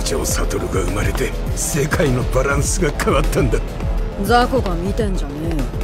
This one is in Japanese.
五条悟が生まれて世界のバランスが変わったんだ。雑魚が見てんじゃねえよ。